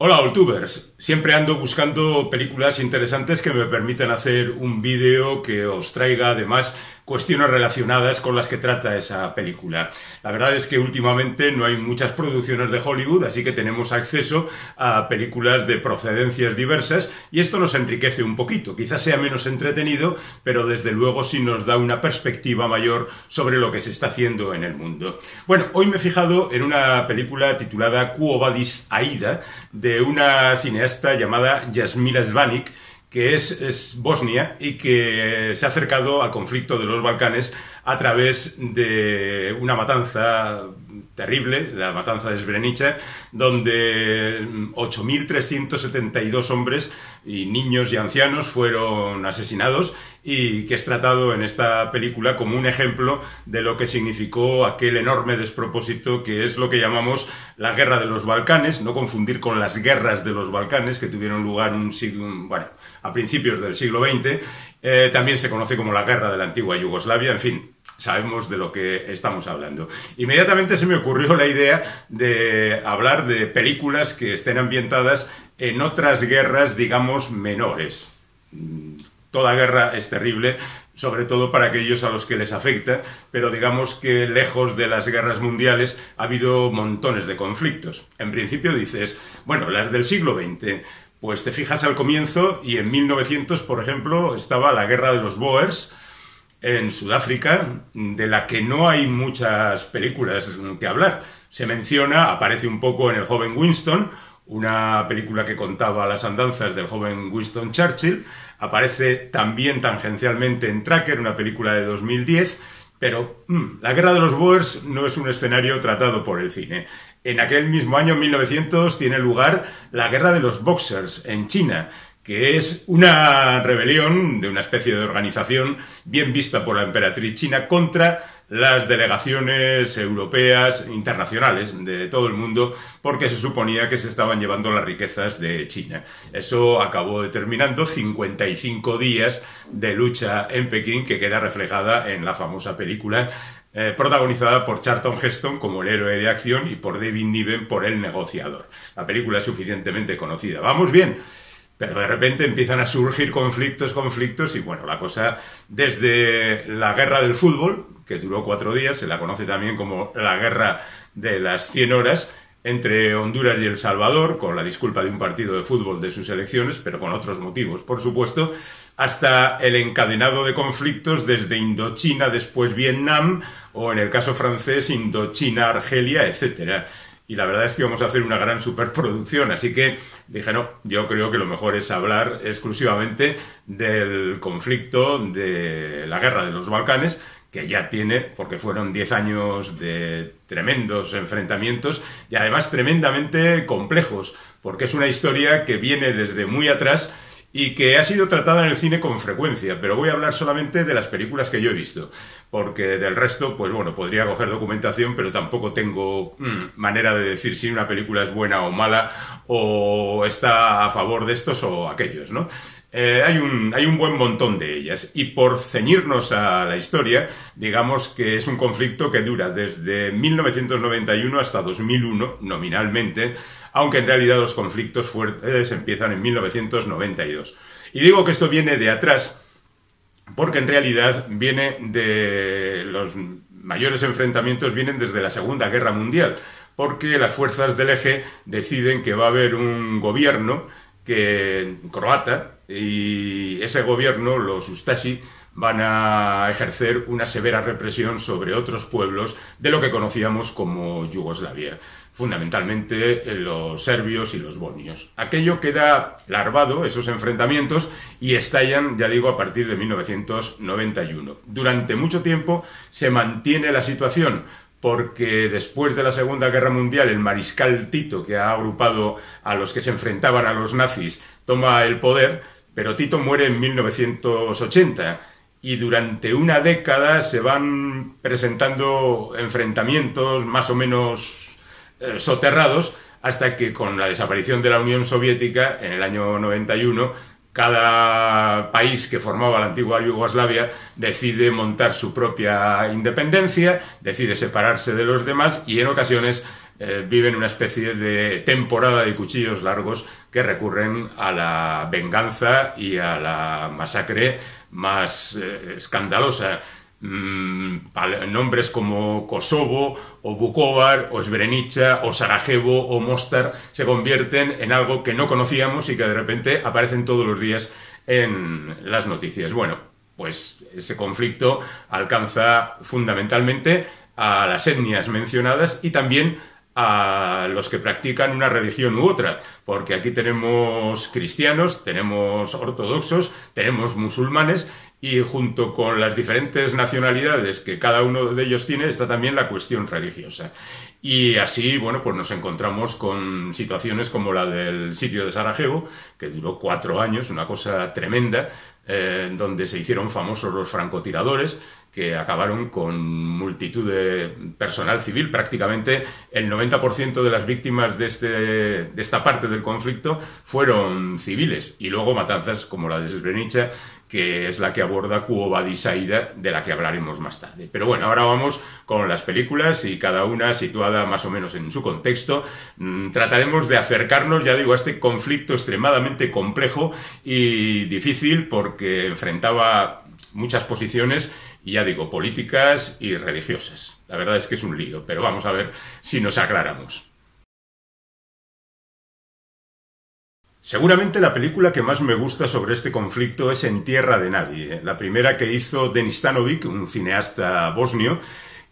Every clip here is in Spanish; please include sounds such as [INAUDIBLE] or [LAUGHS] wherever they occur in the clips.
Hola Oltubers, siempre ando buscando películas interesantes que me permitan hacer un vídeo que os traiga además cuestiones relacionadas con las que trata esa película. La verdad es que últimamente no hay muchas producciones de Hollywood, así que tenemos acceso a películas de procedencias diversas y esto nos enriquece un poquito. Quizás sea menos entretenido, pero desde luego sí nos da una perspectiva mayor sobre lo que se está haciendo en el mundo. Bueno, hoy me he fijado en una película titulada Quo Vadis Aida, de una cineasta llamada Yasmila Zvanik, que es, Bosnia y que se ha acercado al conflicto de los Balcanes a través de una matanza terrible, la matanza de Srebrenica, donde 8.372 hombres y niños y ancianos fueron asesinados y que es tratado en esta película como un ejemplo de lo que significó aquel enorme despropósito que es lo que llamamos la guerra de los Balcanes, no confundir con las guerras de los Balcanes que tuvieron lugar un siglo, bueno, a principios del siglo XX, eh, también se conoce como la guerra de la antigua Yugoslavia, en fin, sabemos de lo que estamos hablando. Inmediatamente se me ocurrió la idea de hablar de películas que estén ambientadas en otras guerras, digamos, menores. Mm, toda guerra es terrible, sobre todo para aquellos a los que les afecta, pero digamos que lejos de las guerras mundiales ha habido montones de conflictos. En principio dices, bueno, las del siglo XX, pues te fijas al comienzo y en 1900, por ejemplo, estaba la guerra de los Boers, en Sudáfrica, de la que no hay muchas películas que hablar. Se menciona, aparece un poco en El joven Winston, una película que contaba las andanzas del joven Winston Churchill, aparece también tangencialmente en Tracker, una película de 2010, pero mm, la guerra de los Boers no es un escenario tratado por el cine. En aquel mismo año, 1900, tiene lugar la guerra de los Boxers en China, que es una rebelión de una especie de organización bien vista por la emperatriz china contra las delegaciones europeas internacionales de todo el mundo porque se suponía que se estaban llevando las riquezas de China. Eso acabó determinando 55 días de lucha en Pekín que queda reflejada en la famosa película eh, protagonizada por Charlton Heston como el héroe de acción y por David Niven por el negociador. La película es suficientemente conocida. Vamos bien. Pero de repente empiezan a surgir conflictos, conflictos, y bueno, la cosa, desde la guerra del fútbol, que duró cuatro días, se la conoce también como la guerra de las 100 horas, entre Honduras y El Salvador, con la disculpa de un partido de fútbol de sus elecciones, pero con otros motivos, por supuesto, hasta el encadenado de conflictos desde Indochina, después Vietnam, o en el caso francés, Indochina, Argelia, etcétera y la verdad es que vamos a hacer una gran superproducción, así que dije, no, yo creo que lo mejor es hablar exclusivamente del conflicto de la guerra de los Balcanes, que ya tiene, porque fueron 10 años de tremendos enfrentamientos y además tremendamente complejos, porque es una historia que viene desde muy atrás y que ha sido tratada en el cine con frecuencia, pero voy a hablar solamente de las películas que yo he visto, porque del resto, pues bueno, podría coger documentación, pero tampoco tengo mm, manera de decir si una película es buena o mala, o está a favor de estos o aquellos, ¿no? Eh, hay, un, hay un buen montón de ellas. Y por ceñirnos a la historia, digamos que es un conflicto que dura desde 1991 hasta 2001, nominalmente, aunque en realidad los conflictos fuertes empiezan en 1992. Y digo que esto viene de atrás, porque en realidad viene de los mayores enfrentamientos vienen desde la Segunda Guerra Mundial, porque las fuerzas del eje deciden que va a haber un gobierno que croata y ese gobierno, los Ustasi, van a ejercer una severa represión sobre otros pueblos de lo que conocíamos como Yugoslavia, fundamentalmente los serbios y los bonios. Aquello queda larvado, esos enfrentamientos, y estallan, ya digo, a partir de 1991. Durante mucho tiempo se mantiene la situación, porque después de la Segunda Guerra Mundial el mariscal Tito, que ha agrupado a los que se enfrentaban a los nazis, toma el poder, pero Tito muere en 1980 y durante una década se van presentando enfrentamientos más o menos eh, soterrados hasta que con la desaparición de la Unión Soviética en el año 91 cada país que formaba la antigua Yugoslavia decide montar su propia independencia, decide separarse de los demás y en ocasiones eh, viven una especie de temporada de cuchillos largos que recurren a la venganza y a la masacre más eh, escandalosa. Mm, nombres como Kosovo o Bukovar o Srebrenica o Sarajevo o Mostar se convierten en algo que no conocíamos y que de repente aparecen todos los días en las noticias. Bueno, pues ese conflicto alcanza fundamentalmente a las etnias mencionadas y también a los que practican una religión u otra, porque aquí tenemos cristianos, tenemos ortodoxos, tenemos musulmanes y junto con las diferentes nacionalidades que cada uno de ellos tiene está también la cuestión religiosa. Y así, bueno, pues nos encontramos con situaciones como la del sitio de Sarajevo, que duró cuatro años, una cosa tremenda, eh, donde se hicieron famosos los francotiradores, que acabaron con multitud de personal civil. Prácticamente el 90% de las víctimas de, este, de esta parte del conflicto fueron civiles. Y luego matanzas como la de Srebrenica, que es la que aborda Cuobadi Saida, de la que hablaremos más tarde. Pero bueno, ahora vamos con las películas y cada una situada más o menos en su contexto. Mm, trataremos de acercarnos, ya digo, a este conflicto extremadamente complejo y difícil porque enfrentaba muchas posiciones y ya digo, políticas y religiosas. La verdad es que es un lío, pero vamos a ver si nos aclaramos. Seguramente la película que más me gusta sobre este conflicto es En Tierra de Nadie, la primera que hizo Denis Stanovic, un cineasta bosnio,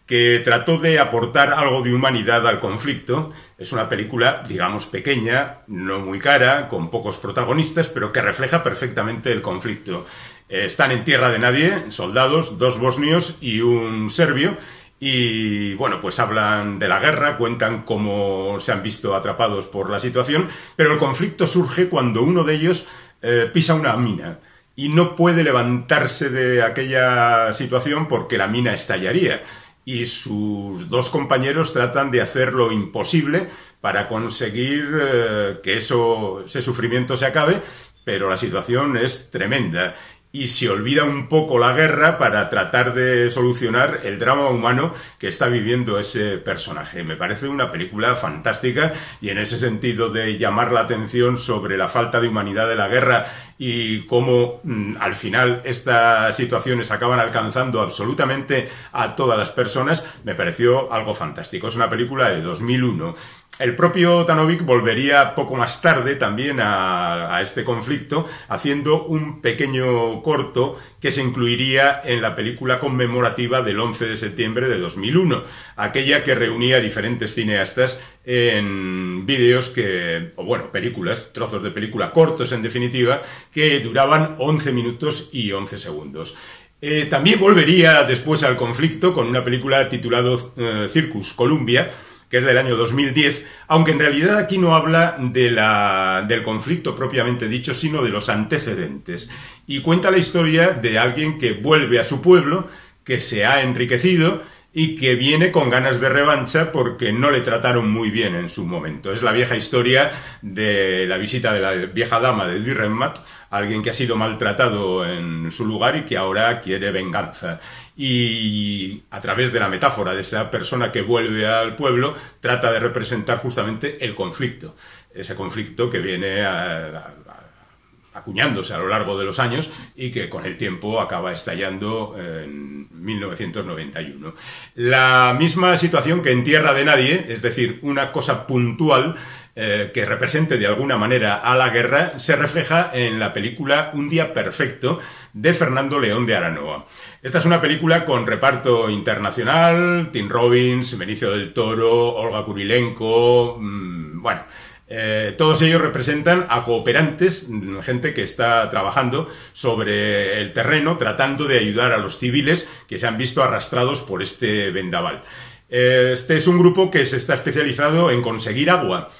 que trató de aportar algo de humanidad al conflicto. Es una película, digamos, pequeña, no muy cara, con pocos protagonistas, pero que refleja perfectamente el conflicto. Eh, están en tierra de nadie, soldados, dos bosnios y un serbio, y bueno, pues hablan de la guerra, cuentan cómo se han visto atrapados por la situación, pero el conflicto surge cuando uno de ellos eh, pisa una mina y no puede levantarse de aquella situación porque la mina estallaría. Y sus dos compañeros tratan de hacer lo imposible para conseguir eh, que eso, ese sufrimiento se acabe, pero la situación es tremenda y se olvida un poco la guerra para tratar de solucionar el drama humano que está viviendo ese personaje. Me parece una película fantástica y en ese sentido de llamar la atención sobre la falta de humanidad de la guerra y cómo mm, al final estas situaciones acaban alcanzando absolutamente a todas las personas, me pareció algo fantástico. Es una película de 2001 el propio Tanovic volvería poco más tarde también a, este conflicto, haciendo un pequeño corto que se incluiría en la película conmemorativa del 11 de septiembre de 2001, aquella que reunía a diferentes cineastas en vídeos que, o bueno, películas, trozos de película cortos en definitiva, que duraban 11 minutos y 11 segundos. Eh, también volvería después al conflicto con una película titulada eh, Circus Columbia, que es del año 2010, aunque en realidad aquí no habla de la, del conflicto propiamente dicho, sino de los antecedentes. Y cuenta la historia de alguien que vuelve a su pueblo, que se ha enriquecido y que viene con ganas de revancha porque no le trataron muy bien en su momento. Es la vieja historia de la visita de la vieja dama de Dirrenmat, alguien que ha sido maltratado en su lugar y que ahora quiere venganza y a través de la metáfora de esa persona que vuelve al pueblo trata de representar justamente el conflicto, ese conflicto que viene acuñándose a lo largo de los años y que con el tiempo acaba estallando en 1991. La misma situación que en Tierra de Nadie, es decir, una cosa puntual, eh, que represente de alguna manera a la guerra se refleja en la película Un día perfecto de Fernando León de Aranoa. Esta es una película con reparto internacional, Tim Robbins, Benicio del Toro, Olga Kurilenko, mm, bueno, eh, todos ellos representan a cooperantes, gente que está trabajando sobre el terreno, tratando de ayudar a los civiles que se han visto arrastrados por este vendaval. Este es un grupo que se está especializado en conseguir agua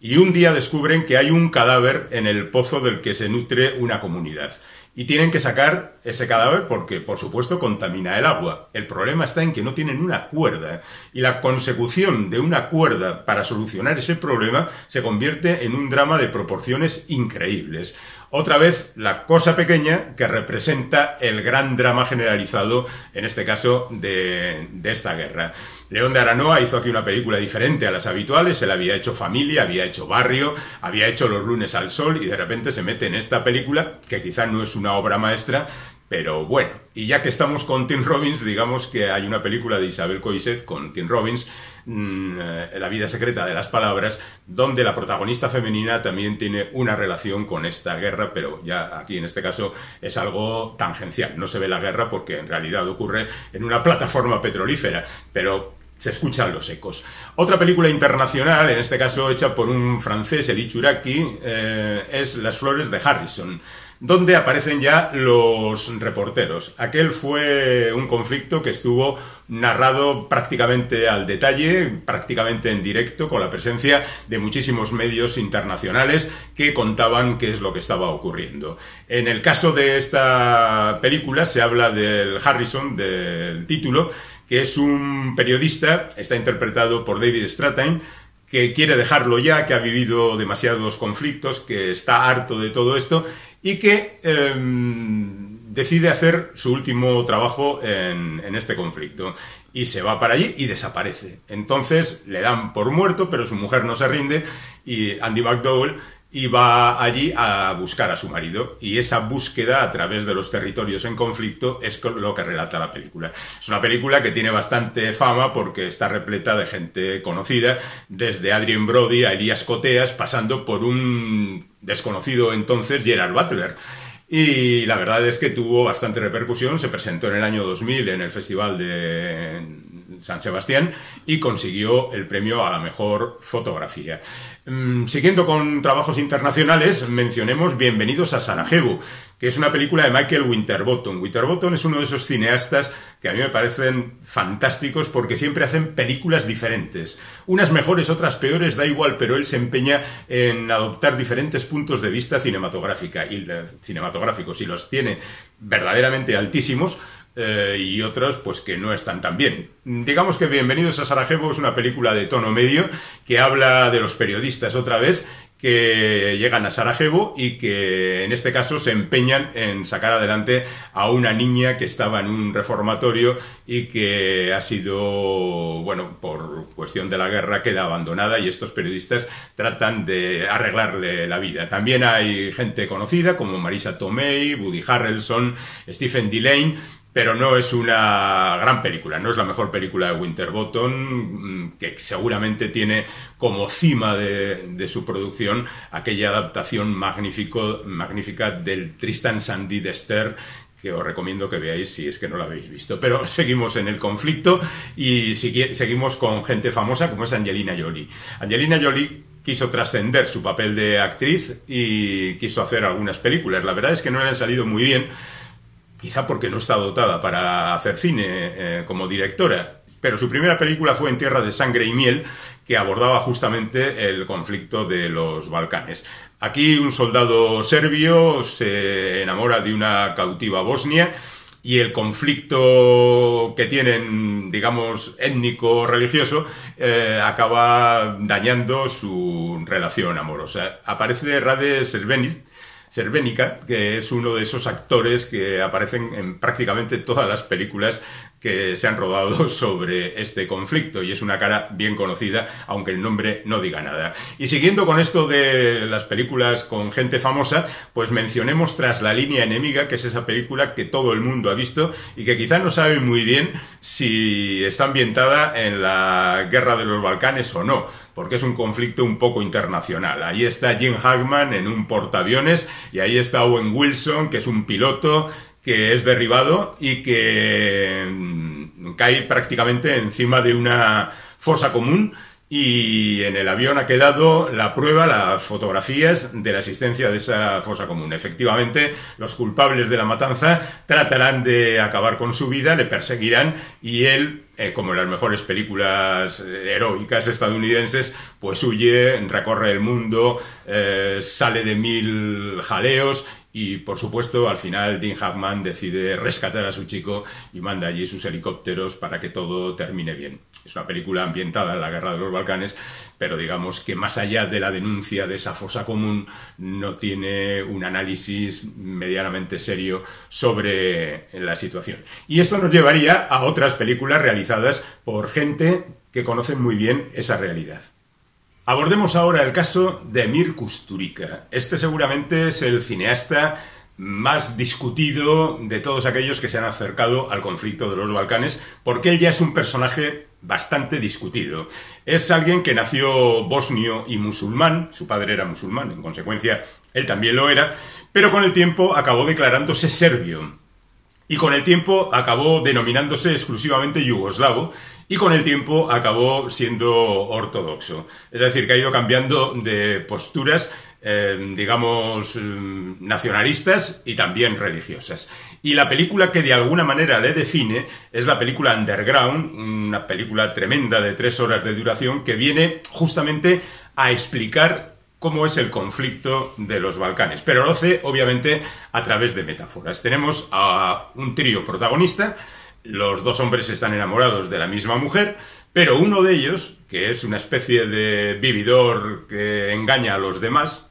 y un día descubren que hay un cadáver en el pozo del que se nutre una comunidad. Y tienen que sacar ese cadáver porque, por supuesto, contamina el agua. El problema está en que no tienen una cuerda y la consecución de una cuerda para solucionar ese problema se convierte en un drama de proporciones increíbles. Otra vez, la cosa pequeña que representa el gran drama generalizado, en este caso, de, esta guerra. León de Aranoa hizo aquí una película diferente a las habituales, él había hecho familia, había hecho barrio, había hecho los lunes al sol y de repente se mete en esta película, que quizá no es una obra maestra, pero bueno, y ya que estamos con Tim Robbins, digamos que hay una película de Isabel Coixet con Tim Robbins, mm, eh, La vida secreta de las palabras, donde la protagonista femenina también tiene una relación con esta guerra, pero ya aquí en este caso es algo tangencial. No se ve la guerra porque en realidad ocurre en una plataforma petrolífera, pero se escuchan los ecos. Otra película internacional, en este caso hecha por un francés, Eli Churaki, eh, es Las flores de Harrison donde aparecen ya los reporteros. Aquel fue un conflicto que estuvo narrado prácticamente al detalle, prácticamente en directo, con la presencia de muchísimos medios internacionales que contaban qué es lo que estaba ocurriendo. En el caso de esta película se habla del Harrison, del título, que es un periodista, está interpretado por David Strathairn, que quiere dejarlo ya, que ha vivido demasiados conflictos, que está harto de todo esto y que em, decide hacer su último trabajo en, en, este conflicto. Y se va para allí y desaparece. Entonces le dan por muerto, pero su mujer no se rinde y Andy McDowell y va allí a buscar a su marido. Y esa búsqueda a través de los territorios en conflicto es lo que relata la película. Es una película que tiene bastante fama porque está repleta de gente conocida, desde Adrien Brody a Elías Coteas, pasando por un desconocido entonces Gerard Butler. Y la verdad es que tuvo bastante repercusión, se presentó en el año 2000 en el Festival de San Sebastián y consiguió el premio a la mejor fotografía. Mm, siguiendo con trabajos internacionales, mencionemos Bienvenidos a Sarajevo, que es una película de Michael Winterbottom. Winterbottom es uno de esos cineastas que a mí me parecen fantásticos porque siempre hacen películas diferentes. Unas mejores, otras peores, da igual, pero él se empeña en adoptar diferentes puntos de vista cinematográfica y, eh, cinematográficos y los tiene verdaderamente altísimos eh, y otros pues que no están tan bien. Digamos que Bienvenidos a Sarajevo es una película de tono medio que habla de los periodistas otra vez que llegan a Sarajevo y que en este caso se empeñan en sacar adelante a una niña que estaba en un reformatorio y que ha sido, bueno, por cuestión de la guerra queda abandonada y estos periodistas tratan de arreglarle la vida. También hay gente conocida como Marisa Tomei, Woody Harrelson, Stephen Delane, pero no es una gran película, no es la mejor película de Winterbottom, mm, que seguramente tiene como cima de, su producción aquella adaptación magnífico, magnífica del Tristan Sandy de Esther, que os recomiendo que veáis si es que no la habéis visto. Pero [LAUGHS] seguimos en el conflicto y seguimos con gente famosa como es Angelina Jolie. Angelina Jolie quiso trascender su papel de actriz y quiso hacer algunas películas. La verdad es que no le han salido muy bien quizá porque no está dotada para hacer cine eh, como directora, pero su primera película fue En Tierra de Sangre y Miel, que abordaba justamente el conflicto de los Balcanes. Aquí un soldado serbio se enamora de una cautiva bosnia y el conflicto que tienen, digamos, étnico-religioso, eh, acaba dañando su relación amorosa. Aparece Rade Servenic, Cervénica, que es uno de esos actores que aparecen en prácticamente todas las películas que se han rodado [LAUGHS] sobre este conflicto y es una cara bien conocida, aunque el nombre no diga nada. Y siguiendo con esto de las películas con gente famosa, pues mencionemos Tras la línea enemiga, que es esa película que todo el mundo ha visto y que quizá no sabe muy bien si está ambientada en la guerra de los Balcanes o no porque es un conflicto un poco internacional. Ahí está Jim Hackman en un portaaviones y ahí está Owen Wilson, que es un piloto que es derribado y que mm, cae prácticamente encima de una fosa común y en el avión ha quedado la prueba, las fotografías de la existencia de esa fosa común. Efectivamente, los culpables de la matanza tratarán de acabar con su vida, le perseguirán y él, eh, como en las mejores películas eh, heroicas estadounidenses, pues huye, recorre el mundo, eh, sale de mil jaleos y por supuesto al final Dean Hackman decide rescatar a su chico y manda allí sus helicópteros para que todo termine bien. Es una película ambientada en la guerra de los Balcanes, pero digamos que más allá de la denuncia de esa fosa común no tiene un análisis medianamente serio sobre la situación. Y esto nos llevaría a otras películas realizadas por gente que conocen muy bien esa realidad. Abordemos ahora el caso de Emir Kusturica. Este seguramente es el cineasta más discutido de todos aquellos que se han acercado al conflicto de los Balcanes, porque él ya es un personaje bastante discutido. Es alguien que nació bosnio y musulmán, su padre era musulmán, en consecuencia él también lo era, pero con el tiempo acabó declarándose serbio. Y con el tiempo acabó denominándose exclusivamente yugoslavo y con el tiempo acabó siendo ortodoxo. Es decir, que ha ido cambiando de posturas, eh, digamos, mm, nacionalistas y también religiosas. Y la película que de alguna manera le define es la película Underground, una película tremenda de tres horas de duración que viene justamente a explicar cómo es el conflicto de los Balcanes, pero lo hace obviamente a través de metáforas. Tenemos a un trío protagonista, los dos hombres están enamorados de la misma mujer, pero uno de ellos, que es una especie de vividor que engaña a los demás,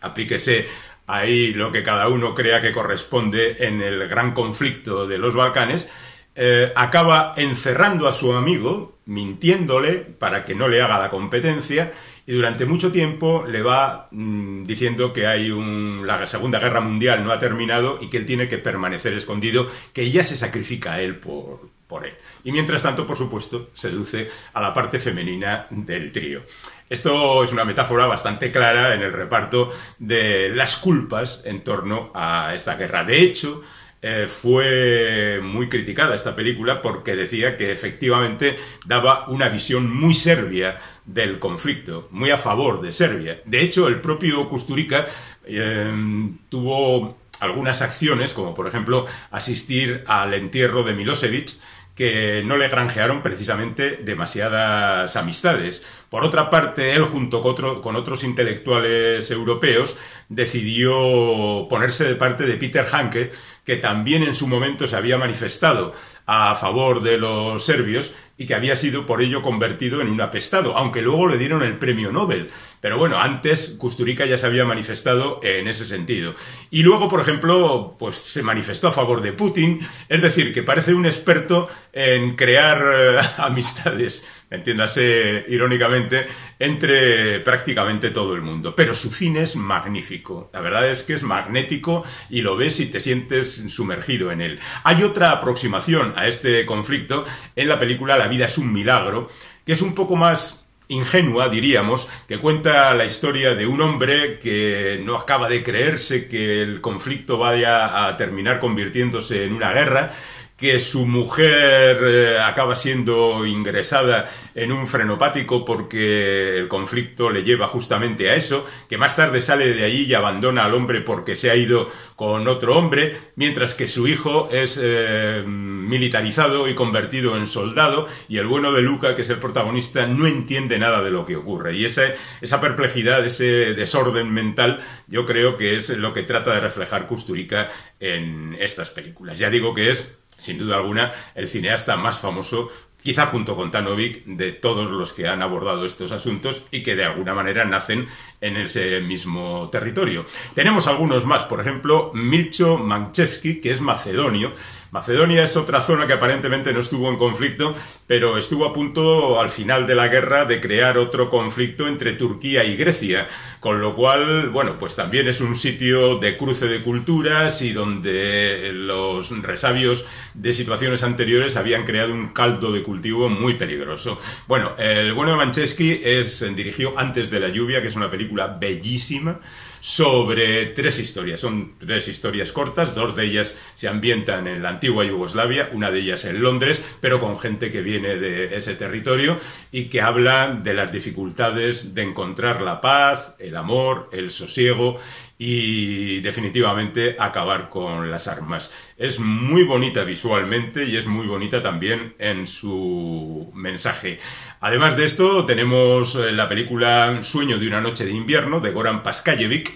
aplíquese ahí lo que cada uno crea que corresponde en el gran conflicto de los Balcanes, eh, acaba encerrando a su amigo, mintiéndole para que no le haga la competencia, y durante mucho tiempo le va mm, diciendo que hay un, la Segunda Guerra Mundial no ha terminado y que él tiene que permanecer escondido, que ella se sacrifica a él por, por él. Y mientras tanto, por supuesto, seduce a la parte femenina del trío. Esto es una metáfora bastante clara en el reparto de las culpas en torno a esta guerra. De hecho, eh, fue muy criticada esta película porque decía que efectivamente daba una visión muy serbia del conflicto, muy a favor de Serbia. De hecho, el propio Kusturica em, tuvo algunas acciones, como por ejemplo asistir al entierro de Milosevic, que no le granjearon precisamente demasiadas amistades. Por otra parte, él junto con, otros intelectuales europeos decidió ponerse de parte de Peter Hanke, que también en su momento se había manifestado a favor de los serbios y que había sido por ello convertido en un apestado, aunque luego le dieron el premio Nobel. Pero bueno, antes Kusturica ya se había manifestado en ese sentido. Y luego, por ejemplo, pues se manifestó a favor de Putin, es decir, que parece un experto en crear eh, [LAUGHS] amistades, entiéndase irónicamente, entre prácticamente todo el mundo. Pero su cine es magnífico. La verdad es que es magnético y lo ves y te sientes sumergido en él. Hay otra aproximación a este conflicto en la película La vida es un milagro, que es un poco más ingenua, diríamos, que cuenta la historia de un hombre que no acaba de creerse que el conflicto vaya a terminar convirtiéndose en una guerra que su mujer eh, acaba siendo ingresada en un frenopático porque el conflicto le lleva justamente a eso, que más tarde sale de allí y abandona al hombre porque se ha ido con otro hombre, mientras que su hijo es eh, militarizado y convertido en soldado y el bueno de Luca, que es el protagonista, no entiende nada de lo que ocurre. Y esa, perplejidad, ese desorden mental, yo creo que es lo que trata de reflejar Kusturica en estas películas. Ya digo que es sin duda alguna, el cineasta más famoso, quizá junto con Tanovic, de todos los que han abordado estos asuntos y que de alguna manera nacen en ese mismo territorio. Tenemos algunos más, por ejemplo, Milcho Manchevsky, que es macedonio, Macedonia es otra zona que aparentemente no estuvo en conflicto, pero estuvo a punto al final de la guerra de crear otro conflicto entre Turquía y Grecia, con lo cual, bueno, pues también es un sitio de cruce de culturas y donde los resabios de situaciones anteriores habían creado un caldo de cultivo muy peligroso. Bueno, el bueno de Manchesky es, dirigió Antes de la lluvia, que es una película bellísima, sobre tres historias. Son tres historias cortas, dos de ellas se ambientan en la antigua Yugoslavia, una de ellas en Londres, pero con gente que viene de ese territorio y que habla de las dificultades de encontrar la paz, el amor, el sosiego y definitivamente acabar con las armas. Es muy bonita visualmente y es muy bonita también en su mensaje. Además de esto, tenemos eh, la película Sueño de una noche de invierno de Goran Paskayevic,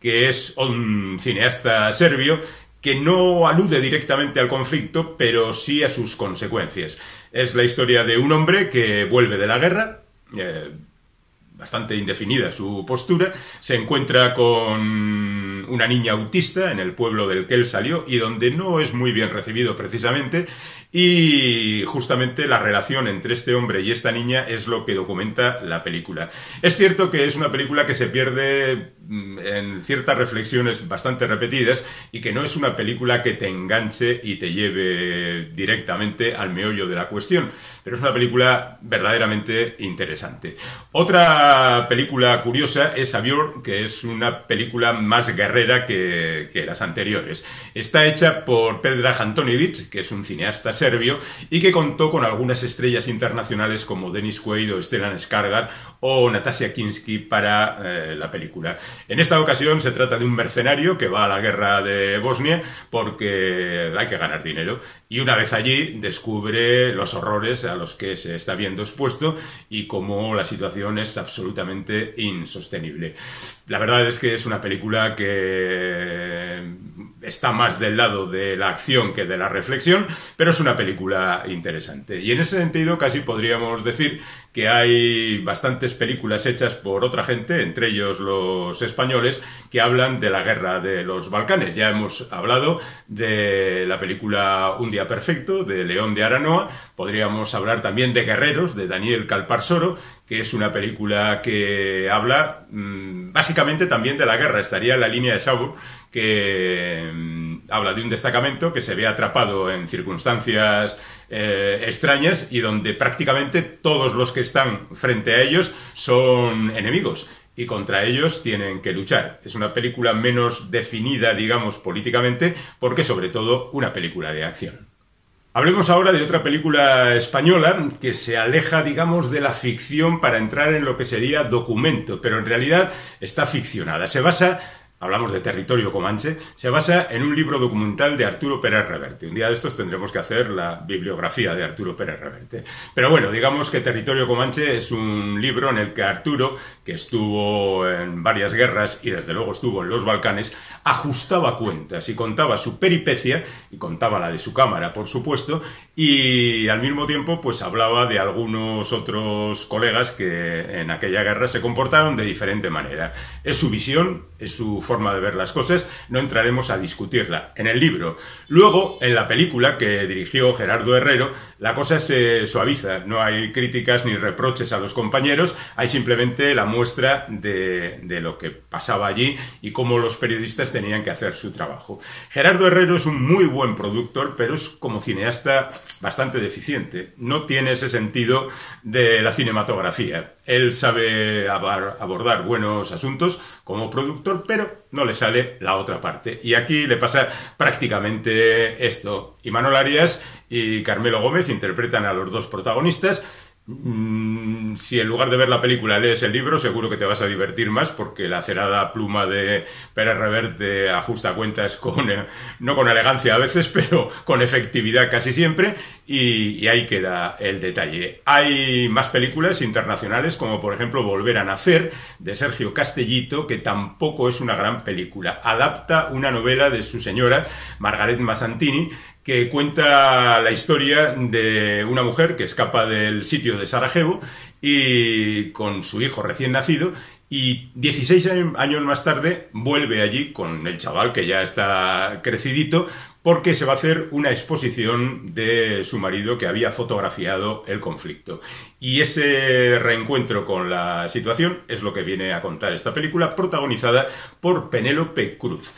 que es un cineasta serbio que no alude directamente al conflicto, pero sí a sus consecuencias. Es la historia de un hombre que vuelve de la guerra, eh, bastante indefinida su postura, se encuentra con una niña autista en el pueblo del que él salió y donde no es muy bien recibido precisamente, y justamente la relación entre este hombre y esta niña es lo que documenta la película. Es cierto que es una película que se pierde mm, en ciertas reflexiones bastante repetidas y que no es una película que te enganche y te lleve directamente al meollo de la cuestión, pero es una película verdaderamente interesante. Otra película curiosa es Avior, que es una película más guerrera que, las anteriores. Está hecha por Pedraj Antonievich, que es un cineasta y que contó con algunas estrellas internacionales como Denis Quaid o Stellan Skarsgård o Natasha Kinski para eh, la película. En esta ocasión se trata de un mercenario que va a la guerra de Bosnia porque hay que ganar dinero y una vez allí descubre los horrores a los que se está viendo expuesto y cómo la situación es absolutamente insostenible. La verdad es que es una película que está más del lado de la acción que de la reflexión, pero es una película interesante. Y en ese sentido casi podríamos decir que hay bastantes películas hechas por otra gente, entre ellos los españoles, que hablan de la guerra de los Balcanes. Ya hemos hablado de la película Un día perfecto, de León de Aranoa, podríamos hablar también de Guerreros, de Daniel Calparsoro, que es una película que habla mm, básicamente también de la guerra, estaría en la línea de Sauer, que mm, habla de un destacamento que se ve atrapado en circunstancias eh, extrañas y donde prácticamente todos los que están frente a ellos son enemigos y contra ellos tienen que luchar. Es una película menos definida, digamos, políticamente, porque sobre todo una película de acción. Hablemos ahora de otra película española que se aleja, digamos, de la ficción para entrar en lo que sería documento, pero en realidad está ficcionada. Se basa hablamos de territorio comanche, se basa en un libro documental de Arturo Pérez Reverte. Un día de estos tendremos que hacer la bibliografía de Arturo Pérez Reverte. Pero bueno, digamos que Territorio Comanche es un libro en el que Arturo, que estuvo en varias guerras y desde luego estuvo en los Balcanes, ajustaba cuentas y contaba su peripecia y contaba la de su cámara, por supuesto, y al mismo tiempo pues hablaba de algunos otros colegas que en aquella guerra se comportaron de diferente manera. Es su visión, es su forma de ver las cosas, no entraremos a discutirla en el libro. Luego, en la película que dirigió Gerardo Herrero, la cosa se suaviza, no hay críticas ni reproches a los compañeros, hay simplemente la muestra de, lo que pasaba allí y cómo los periodistas tenían que hacer su trabajo. Gerardo Herrero es un muy buen productor, pero es como cineasta bastante deficiente. No tiene ese sentido de la cinematografía. Él sabe abordar buenos asuntos como productor, pero no le sale la otra parte. Y aquí le pasa prácticamente esto. Imanol Arias y Carmelo Gómez interpretan a los dos protagonistas Mm, si en lugar de ver la película lees el libro, seguro que te vas a divertir más porque la cerada pluma de Pérez Reverte ajusta cuentas con, eh, no con elegancia a veces, [LAUGHS] pero con efectividad casi siempre y, ahí queda el detalle. Hay más películas internacionales como por ejemplo Volver a Nacer de Sergio Castellito que tampoco es una gran película. Adapta una novela de su señora Margaret Massantini que cuenta la historia de una mujer que escapa del sitio de Sarajevo y con su hijo recién nacido y 16 años más tarde vuelve allí con el chaval que ya está crecidito porque se va a hacer una exposición de su marido que había fotografiado el conflicto. Y ese reencuentro con la situación es lo que viene a contar esta película protagonizada por Penélope Cruz.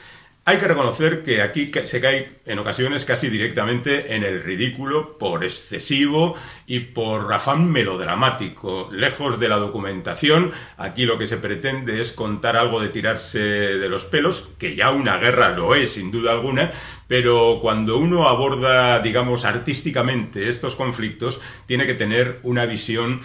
Hay que reconocer que aquí se cae en ocasiones casi directamente en el ridículo por excesivo y por afán melodramático. Lejos de la documentación, aquí lo que se pretende es contar algo de tirarse de los pelos, que ya una guerra lo es sin duda alguna, pero cuando uno aborda, digamos, artísticamente estos conflictos, tiene que tener una visión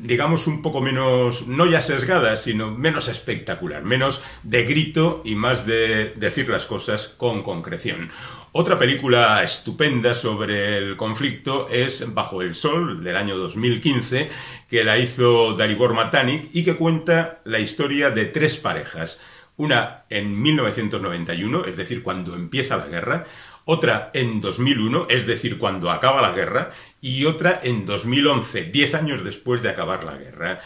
digamos, un poco menos, no ya sesgada, sino menos espectacular, menos de grito y más de decir las cosas con concreción. Otra película estupenda sobre el conflicto es Bajo el Sol, del año 2015, que la hizo Daribor Matanik y que cuenta la historia de tres parejas una en 1991, es decir, cuando empieza la guerra, otra en 2001, es decir, cuando acaba la guerra, y otra en 2011, 10 años después de acabar la guerra.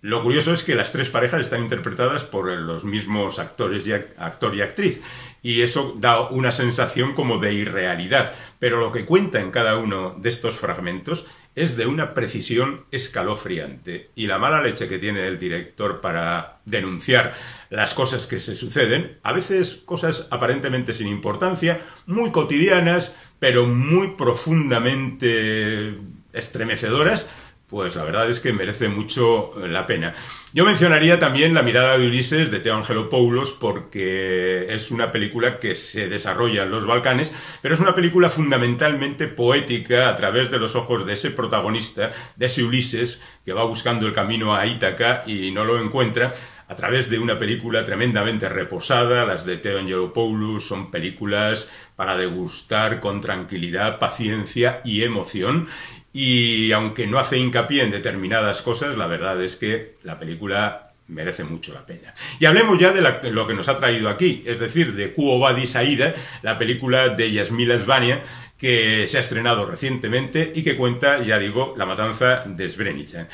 Lo curioso es que las tres parejas están interpretadas por los mismos actores y actor y actriz, y eso da una sensación como de irrealidad, pero lo que cuenta en cada uno de estos fragmentos es de una precisión escalofriante, y la mala leche que tiene el director para denunciar las cosas que se suceden, a veces cosas aparentemente sin importancia, muy cotidianas, pero muy profundamente estremecedoras, pues la verdad es que merece mucho la pena. Yo mencionaría también La mirada de Ulises de Teo Angelopoulos porque es una película que se desarrolla en los Balcanes, pero es una película fundamentalmente poética a través de los ojos de ese protagonista, de ese Ulises que va buscando el camino a Ítaca y no lo encuentra, a través de una película tremendamente reposada. Las de Teo Angelopoulos son películas para degustar con tranquilidad, paciencia y emoción y aunque no hace hincapié en determinadas cosas, la verdad es que la película merece mucho la pena. Y hablemos ya de lo que nos ha traído aquí, es decir, de Aida, la película de Yasmila Svania, que se ha estrenado recientemente y que cuenta, ya digo, la matanza de Srebrenica.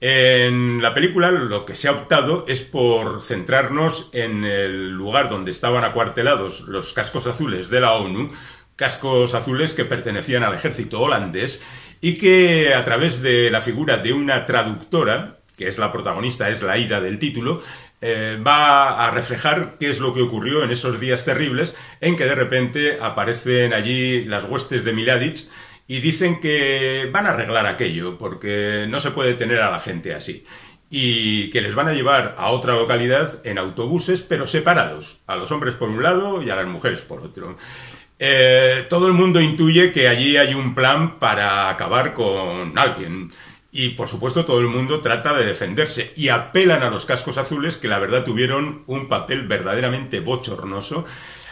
En la película lo que se ha optado es por centrarnos en el lugar donde estaban acuartelados los cascos azules de la ONU, cascos azules que pertenecían al ejército holandés y que a través de la figura de una traductora, que es la protagonista, es la ida del título, eh, va a reflejar qué es lo que ocurrió en esos días terribles en que de repente aparecen allí las huestes de Miladic y dicen que van a arreglar aquello porque no se puede tener a la gente así y que les van a llevar a otra localidad en autobuses pero separados, a los hombres por un lado y a las mujeres por otro. Eh, todo el mundo intuye que allí hay un plan para acabar con alguien. Y por supuesto todo el mundo trata de defenderse y apelan a los cascos azules que la verdad tuvieron un papel verdaderamente bochornoso.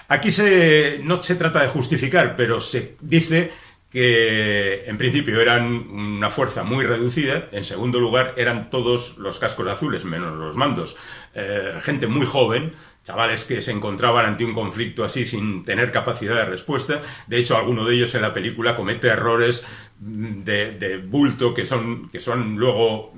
Aquí se, no se trata de justificar, pero se dice que en principio eran una fuerza muy reducida, en segundo lugar eran todos los cascos azules, menos los mandos, eh, gente muy joven, chavales que se encontraban ante un conflicto así sin tener capacidad de respuesta. De hecho, alguno de ellos en la película comete errores de, bulto que son, que son luego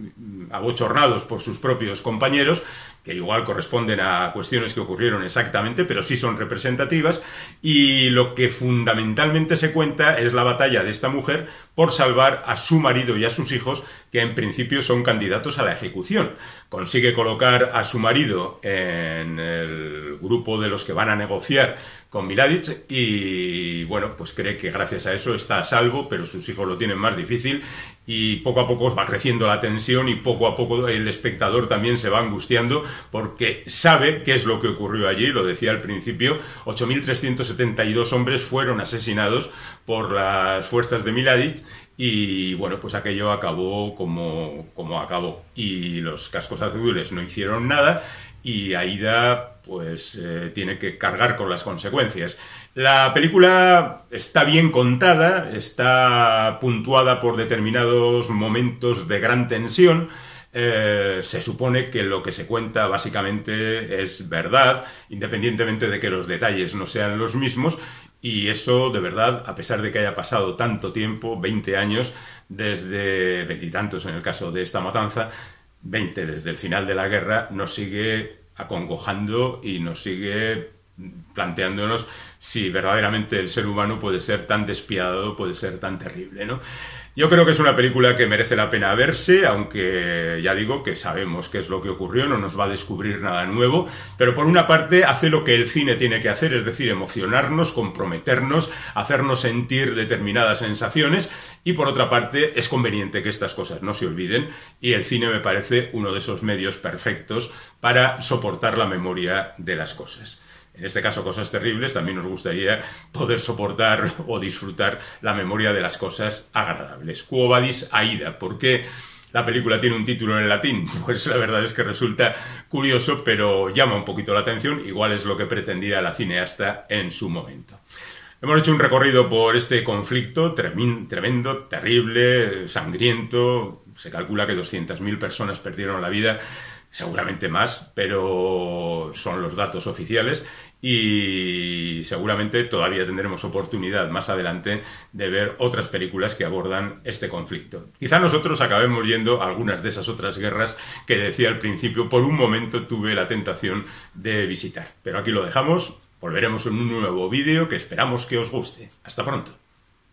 abochornados por sus propios compañeros, que igual corresponden a cuestiones que ocurrieron exactamente, pero sí son representativas, y lo que fundamentalmente se cuenta es la batalla de esta mujer por salvar a su marido y a sus hijos, que en principio son candidatos a la ejecución. Consigue colocar a su marido en el grupo de los que van a negociar con Miladic y bueno, pues cree que gracias a eso está a salvo, pero sus hijos lo tienen más difícil y poco a poco va creciendo la tensión y poco a poco el espectador también se va angustiando porque sabe qué es lo que ocurrió allí, lo decía al principio, 8.372 hombres fueron asesinados por las fuerzas de Miladic y bueno, pues aquello acabó como, como acabó. Y los cascos azules no hicieron nada y Aida pues eh, tiene que cargar con las consecuencias. La película está bien contada, está puntuada por determinados momentos de gran tensión, eh, se supone que lo que se cuenta básicamente es verdad, independientemente de que los detalles no sean los mismos, y eso, de verdad, a pesar de que haya pasado tanto tiempo, 20 años, desde veintitantos en el caso de esta matanza, 20 desde el final de la guerra, nos sigue acongojando y nos sigue planteándonos si verdaderamente el ser humano puede ser tan despiadado, puede ser tan terrible, ¿no? Yo creo que es una película que merece la pena verse, aunque ya digo que sabemos qué es lo que ocurrió, no nos va a descubrir nada nuevo, pero por una parte hace lo que el cine tiene que hacer, es decir, emocionarnos, comprometernos, hacernos sentir determinadas sensaciones, y por otra parte es conveniente que estas cosas no se olviden, y el cine me parece uno de esos medios perfectos para soportar la memoria de las cosas en este caso cosas terribles, también nos gustaría poder soportar [LAUGHS] o disfrutar la memoria de las cosas agradables. Quo vadis aida, ¿por qué la película tiene un título en latín? [LAUGHS] Pues la verdad es que resulta curioso, pero llama un poquito la atención, igual es lo que pretendía la cineasta en su momento. Hemos hecho un recorrido por este conflicto tremendo, terrible, sangriento, se calcula que 200.000 personas perdieron la vida, seguramente más, pero son los datos oficiales y seguramente todavía tendremos oportunidad más adelante de ver otras películas que abordan este conflicto. Quizá nosotros acabemos yendo a algunas de esas otras guerras que decía al principio, por un momento tuve la tentación de visitar. Pero aquí lo dejamos, volveremos en un nuevo vídeo que esperamos que os guste. Hasta pronto.